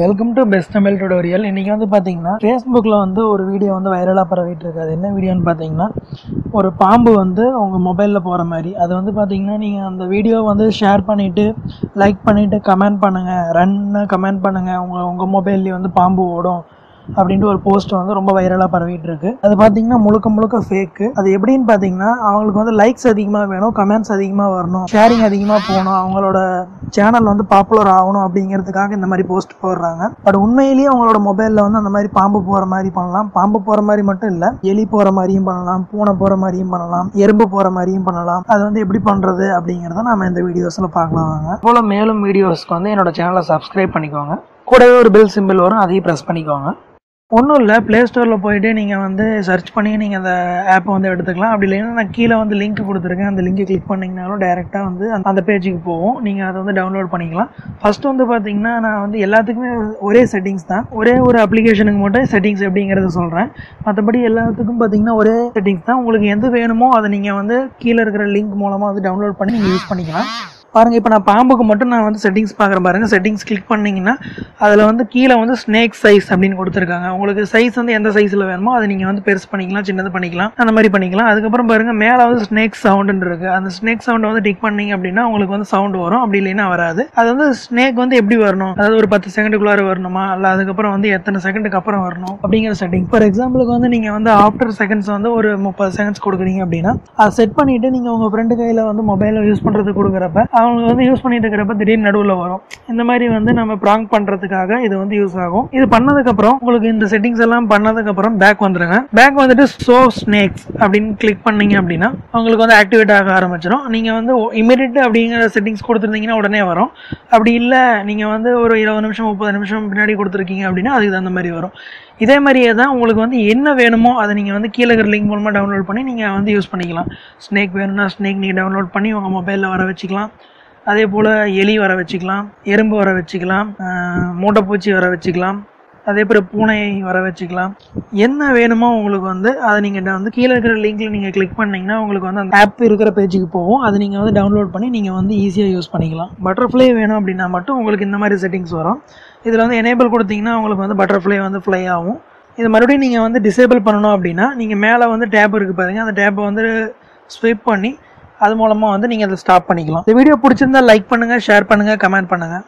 Welcome to best Tamil tutorial இன்றைக்கி வந்து பார்த்தீங்கன்னா ஃபேஸ்புக்கில் வந்து ஒரு வீடியோ வந்து வைரலாக பரவிட்டு இருக்காது என்ன வீடியோன்னு பார்த்தீங்கன்னா ஒரு பாம்பு வந்து உங்கள் மொபைலில் போகிற மாதிரி. அது வந்து பார்த்தீங்கன்னா நீங்கள் அந்த வீடியோ வந்து ஷேர் பண்ணிவிட்டு லைக் பண்ணிவிட்டு கமெண்ட் பண்ணுங்கள் ரன்னு கமெண்ட் பண்ணுங்கள் உங்கள் உங்கள் மொபைல்லேயே வந்து பாம்பு ஓடும். அப்படின்ட்டு ஒரு போஸ்ட் வந்து ரொம்ப வைரலாக பரவிட்டு இருக்கு. அது பார்த்தீங்கன்னா முழுக்க முழுக்க ஃபேக்கு அது எப்படின்னு பார்த்தீங்கன்னா அவங்களுக்கு வந்து லைக்ஸ் அதிகமாக வேணும் கமெண்ட்ஸ் அதிகமாக வரணும் ஷேரிங் அதிகமாக போகணும் அவங்களோட சேனல் வந்து பாப்புலர் ஆகணும் அப்படிங்கிறதுக்காக இந்த மாதிரி போஸ்ட் போடுறாங்க. பட் உண்மையிலேயே அவங்களோட மொபைலில் வந்து அந்த மாதிரி பாம்பு போகிற மாதிரி பண்ணலாம். பாம்பு போகிற மாதிரி மட்டும் இல்லை எலி போகிற மாதிரியும் பண்ணலாம் பூனை போகிற மாதிரியும் பண்ணலாம் எறும்பு போகிற மாதிரியும் பண்ணலாம். அது வந்து எப்படி பண்ணுறது அப்படிங்கிறத நம்ம இந்த வீடியோஸில் பார்க்கலாம் வாங்க. போல மேலும் வீடியோஸ்க்கு வந்து என்னோட சேனலை சப்ஸ்கிரைப் பண்ணிக்கோங்க. கூடவே ஒரு பெல் சிம்பிள் வரும் அதையும் ப்ரெஸ் பண்ணிக்கோங்க. ஒன்றும் இல்லை ப்ளே ஸ்டோரில் போயிட்டு நீங்கள் வந்து சர்ச் பண்ணி நீங்கள் அந்த ஆப்பை வந்து எடுத்துக்கலாம். அப்படி இல்லைன்னா நான் கீழே வந்து லிங்க் கொடுத்துருக்கேன். அந்த லிங்க்கை கிளிக் பண்ணிங்கனாலும் டேரெக்டாக வந்து அந்த- அந்த பேஜுக்கு போகும். நீங்கள் அதை வந்து டவுன்லோட் பண்ணிக்கலாம். ஃபர்ஸ்ட் வந்து பார்த்தீங்கன்னா நான் வந்து எல்லாத்துக்குமே ஒரே செட்டிங்ஸ் தான். ஒரே ஒரு அப்ளிகேஷனுக்கு மட்டும் செட்டிங்ஸ் எப்படிங்கிறத சொல்கிறேன் மற்றபடி எல்லாத்துக்கும் பார்த்தீங்கன்னா ஒரே செட்டிங்ஸ் தான். உங்களுக்கு எது வேணுமோ அதை நீங்கள் வந்து கீழே இருக்கிற லிங்க் மூலமாக வந்து டவுன்லோட் பண்ணி நீங்கள் யூஸ் பண்ணிக்கலாம். பாருங்கள் இப்போ நான் பாம்புக்கு மட்டும் நான் வந்து செட்டிங்ஸ் பார்க்குறேன் பாருங்க. செட்டிங்ஸ் கிளிக் பண்ணீங்கன்னா அதில் வந்து கீழே வந்து ஸ்னேக் சைஸ் அப்படின்னு கொடுத்துருக்காங்க. உங்களுக்கு சைஸ் வந்து எந்த சைஸில் வேணுமோ அதை நீங்கள் வந்து பெருசு பண்ணிக்கலாம் சின்னது பண்ணிக்கலாம் அந்த மாதிரி பண்ணிக்கலாம். அதுக்கப்புறம் பாருங்கள் மேலே வந்து ஸ்னேக் சவுண்டுன்னு இருக்குது அந்த ஸ்னேக் சவுண்டை வந்து டிக் பண்ணீங்க அப்படின்னா உங்களுக்கு வந்து சவுண்ட் வரும். அப்படி இல்லைன்னா வராது. அது வந்து ஸ்னேக் வந்து எப்படி வரணும்? அதாவது ஒரு பத்து செகண்டுக்குள்ளார வரணுமா? இல்லை அதுக்கப்புறம் வந்து எத்தனை செகண்டுக்கு அப்புறம் வரணும்? அப்படிங்கிற செட்டிங் ஃபார் எக்ஸாம்பிளுக்கு வந்து நீங்கள் வந்து ஆஃப்டர் செகண்ட்ஸ் வந்து ஒரு முப்பது செகண்ட்ஸ் கொடுக்குறீங்க அப்படின்னா அதை செட் பண்ணிட்டு நீங்கள் உங்கள் ஃப்ரெண்டு கையில் வந்து மொபைலில் யூஸ் பண்ணுறது கொடுக்குறப்ப அவங்க வந்து யூஸ் பண்ணிட்டு இருக்கிறப்ப திடீர்னு நடுவில் வரும். இந்த மாதிரி வந்து நம்ம ப்ராங்க் பண்ணுறதுக்காக இது வந்து யூஸ் ஆகும். இது பண்ணதுக்கப்புறம் உங்களுக்கு இந்த செட்டிங்ஸ் எல்லாம் பண்ணதுக்கப்புறம் பேக் வந்துடுங்க பேக் வந்துட்டு சோ ஸ்னேக்ஸ் அப்படின்னு கிளிக் பண்ணீங்க அப்படின்னா உங்களுக்கு வந்து ஆக்டிவேட் ஆக ஆரம்பிச்சிடும் நீங்கள் வந்து இமீடியட் அப்படிங்கிற செட்டிங்ஸ் கொடுத்துருந்தீங்கன்னா உடனே வரும். அப்படி இல்லை நீங்கள் வந்து ஒரு இருபது நிமிஷம் முப்பது நிமிஷம் பின்னாடி கொடுத்துருக்கீங்க அப்படின்னா அதுக்கு தகுந்த மாதிரி வரும். இதே மாதிரியே தான் உங்களுக்கு வந்து என்ன வேணுமோ அதை நீங்கள் வந்து கீழே இருக்கிற லிங்க் மூலமாக டவுன்லோட் பண்ணி நீங்கள் வந்து யூஸ் பண்ணிக்கலாம். ஸ்னேக் வேணும்னா ஸ்னேக் நீங்கள் டவுன்லோட் பண்ணி உங்கள் மொபைலில் வர வச்சுக்கலாம். அதே போல் எலி வர வச்சுக்கலாம் எறும்பு வர வச்சுக்கலாம் மூட்டைப்பூச்சி வர வச்சுக்கலாம் அதே போல் பூனை வர வச்சுக்கலாம். என்ன வேணுமோ உங்களுக்கு வந்து அதை நீங்கள் வந்து கீழே இருக்கிற லிங்க்கில் நீங்கள் கிளிக் பண்ணிங்கன்னா உங்களுக்கு வந்து அந்த ஆப் இருக்கிற பேஜுக்கு போகும். அதை நீங்கள் வந்து டவுன்லோட் பண்ணி நீங்கள் வந்து ஈஸியாக யூஸ் பண்ணிக்கலாம். பட்டர்ஃப்ளை வேணும் அப்படின்னா மட்டும் உங்களுக்கு இந்த மாதிரி செட்டிங்ஸ் வரும். இதில் வந்து எனேபிள் கொடுத்தீங்கன்னா உங்களுக்கு வந்து பட்டர்ஃப்ளை வந்து ஃப்ளை ஆகும். இது மறுபடியும் நீங்கள் வந்து டிசேபிள் பண்ணணும் அப்படின்னா நீங்கள் மேலே வந்து டேப் இருக்குது பாருங்கள் அந்த டேப்பை வந்து ஸ்வைப் பண்ணி அது மூலமாக வந்து நீங்கள் அதை ஸ்டாப் பண்ணிக்கலாம். இந்த வீடியோ பிடிச்சிருந்தா லைக் பண்ணுங்கள் ஷேர் பண்ணுங்கள் கமெண்ட் பண்ணுங்கள்